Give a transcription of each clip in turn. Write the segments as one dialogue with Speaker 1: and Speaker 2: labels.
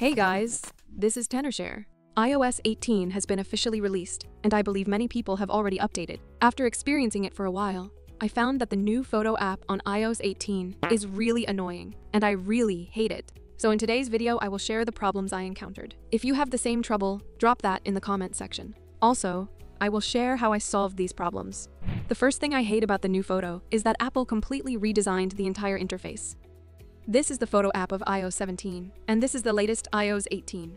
Speaker 1: Hey guys, this is Tenorshare. iOS 18 has been officially released, and I believe many people have already updated. After experiencing it for a while, I found that the new photo app on iOS 18 is really annoying, and I really hate it. So in today's video, I will share the problems I encountered. If you have the same trouble, drop that in the comment section. Also, I will share how I solved these problems. The first thing I hate about the new photo is that Apple completely redesigned the entire interface. This is the photo app of iOS 17, and this is the latest iOS 18.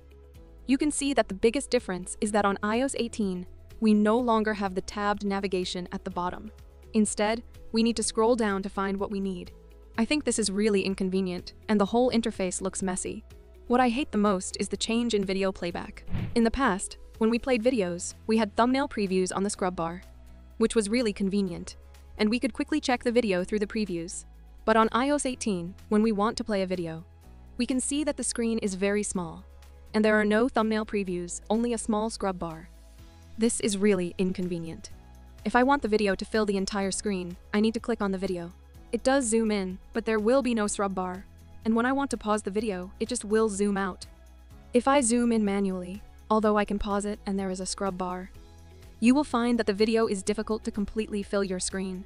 Speaker 1: You can see that the biggest difference is that on iOS 18, we no longer have the tabbed navigation at the bottom. Instead, we need to scroll down to find what we need. I think this is really inconvenient, and the whole interface looks messy. What I hate the most is the change in video playback. In the past, when we played videos, we had thumbnail previews on the scrub bar, which was really convenient, and we could quickly check the video through the previews. But on iOS 18, when we want to play a video, we can see that the screen is very small, and there are no thumbnail previews, only a small scrub bar. This is really inconvenient. If I want the video to fill the entire screen, I need to click on the video. It does zoom in, but there will be no scrub bar, and when I want to pause the video, it just will zoom out. If I zoom in manually, although I can pause it and there is a scrub bar, you will find that the video is difficult to completely fill your screen.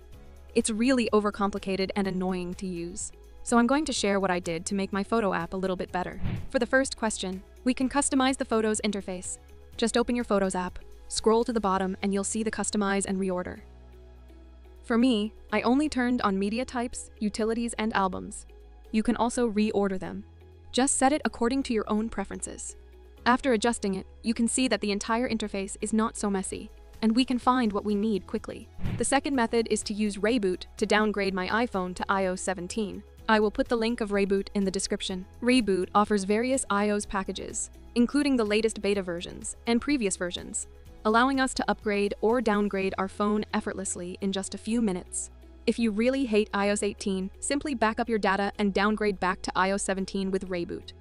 Speaker 1: It's really overcomplicated and annoying to use. So I'm going to share what I did to make my photo app a little bit better. For the first question, we can customize the Photos interface. Just open your Photos app, scroll to the bottom, and you'll see the Customize and Reorder. For me, I only turned on media types, utilities, and albums. You can also reorder them. Just set it according to your own preferences. After adjusting it, you can see that the entire interface is not so messy, and we can find what we need quickly. The second method is to use ReiBoot to downgrade my iPhone to iOS 17. I will put the link of ReiBoot in the description. ReiBoot offers various iOS packages, including the latest beta versions and previous versions, allowing us to upgrade or downgrade our phone effortlessly in just a few minutes. If you really hate iOS 18, simply back up your data and downgrade back to iOS 17 with ReiBoot.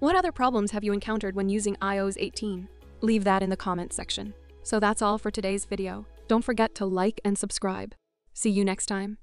Speaker 1: What other problems have you encountered when using iOS 18? Leave that in the comments section. So that's all for today's video. Don't forget to like and subscribe. See you next time.